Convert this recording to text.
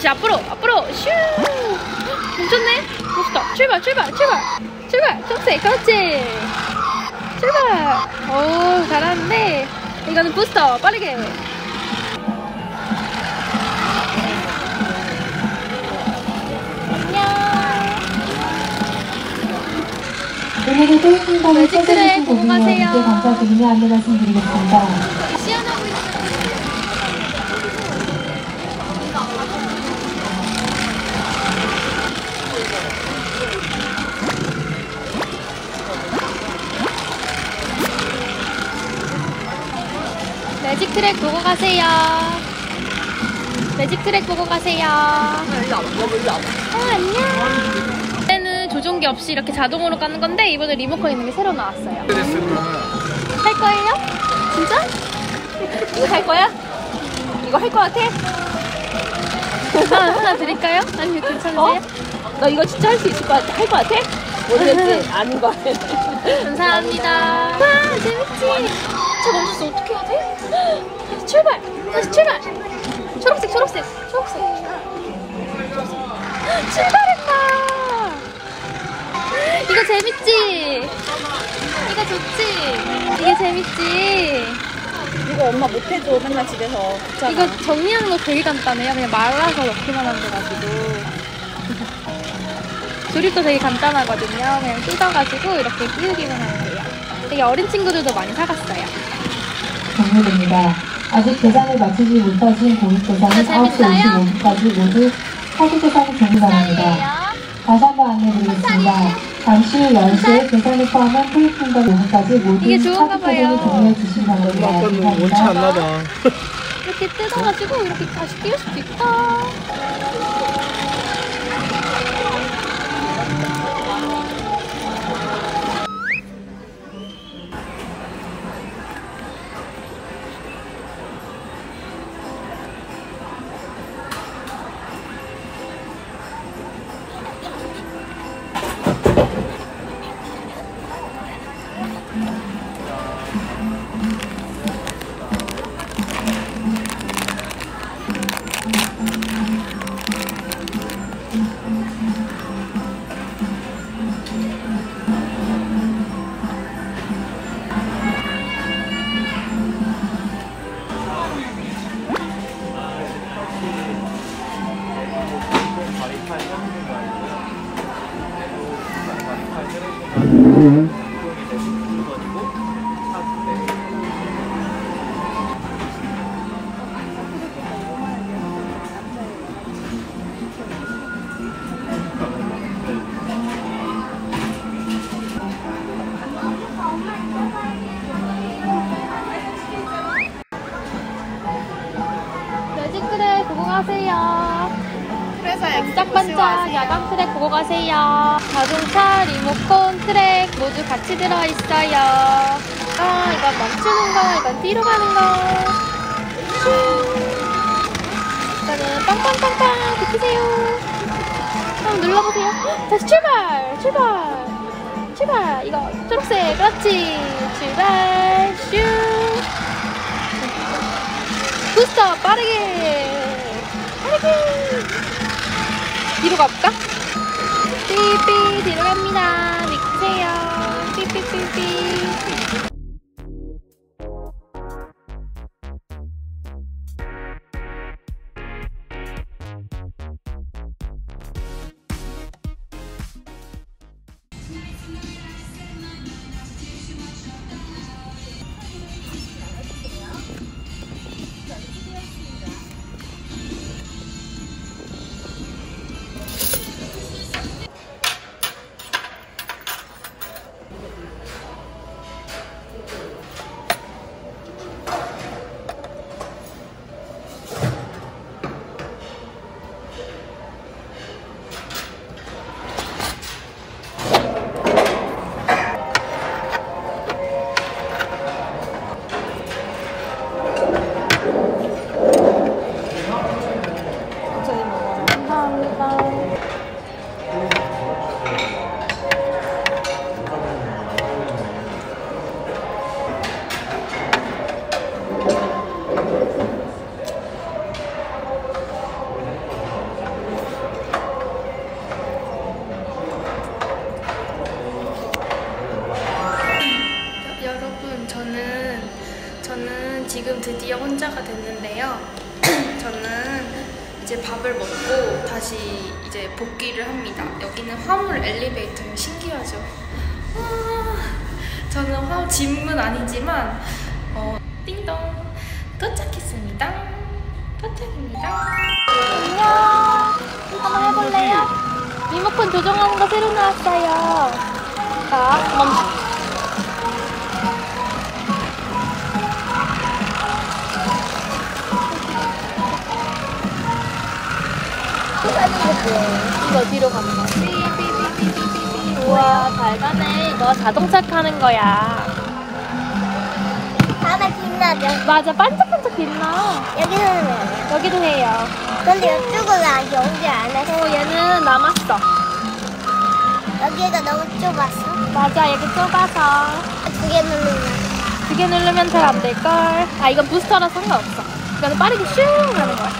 다시 앞으로 앞으로. 슈! 멈췄네? 멋있다. 출발 출발 출발. 출발. 초록색 그렇지 출발. 오 잘하는데. 이거는 부스터. 빠르게. 오늘도 또 찾아주신 보고 고객님 가세요. 함께 감사드리며 안내 말씀드리겠습니다. 매직 트랙 보고 가세요. 매직 트랙 보고 가세요. 어, 안녕. 이때는 조종기 없이 이렇게 자동으로 가는 건데 이번에 리모컨 있는 게 새로 나왔어요. 할 거예요? 진짜? 이거 할 거야? 이거 할 거 같아? 하나, 하나 드릴까요? 아니 괜찮으세요? 너 이거 진짜 할 수 있을 것 같아? 할 것 같아? 모르겠지? 아닌 거 같아. 감사합니다. 와 재밌지? 저 멈췄어 어떻게 해야 돼? 다시 출발! 다시 출발! 초록색 초록색 초록색 출발했다! 이거 재밌지? 이거 좋지? 이게 재밌지? 이거 엄마 못해줘, 맨날 집에서. 귀찮아. 이거 정리하는 거 되게 간단해요. 그냥 말아서 넣기만 하면 돼가지고. 조립도 되게 간단하거든요. 그냥 뜯어가지고 이렇게 끼우기만 하면 돼요. 되게 어린 친구들도 많이 사갔어요. 종료됩니다. 아직 계산을 마치지 못하신 고객 계산은 아, 9시 재밌어요? 55분까지 모두 카드 계산이 종료 바랍니다. 다시 한 번 안내드리겠습니다. 잠시 후 10시에 계산을 포함한 플랫폼과 5분까지 모두 이게 좋은가 카드 계산을 봐요. 종료해 감사합니다. 않나 봐. 이렇게 뜯어가지고 이렇게 다시 끼울 수도 있다. 가세요. 반짝반짝 야광 트랙 보고 가세요. 자동차, 리모컨, 트랙 모두 같이 들어있어요. 아, 이건 멈추는 거, 이건 뒤로 가는 거. 슈. 이거는 빵빵빵빵 비키세요. 한번 눌러보세요. 다시 출발! 출발! 출발! 이거 초록색, 그렇지! 출발! 슈! 부스터 빠르게! 뒤로 가볼까? 삐삐 뒤로 갑니다. 믿으세요. 삐삐삐삐. 드디어 혼자가 됐는데요. 저는 이제 밥을 먹고 다시 이제 복귀를 합니다. 여기는 화물 엘리베이터예요. 신기하죠? 와, 저는 화 짐은 아니지만 어, 띵동 도착했습니다. 도착입니다. 안녕. 한번 해볼래요? 리모컨 조정하는 거 새로 나왔어요. 자, 멈춰. 이거 뒤로 가는 거야. 삐삐삐삐삐삐. 우와, 잘 가네. 이거 자동차 타는 거야. 다음에 빛나죠? 맞아, 반짝반짝 빛나. 여기는 왜요? 여기도 해요. 근데 이쪽은 아직 연기 안 했어. 어, 얘는 남았어. 여기가 너무 좁았어. 맞아, 여기 좁아서. 두 개 누르면. 두 개 누르면 잘 안 될걸. 아, 이건 부스터라 상관없어. 이거는 빠르게 슝 하는 거야.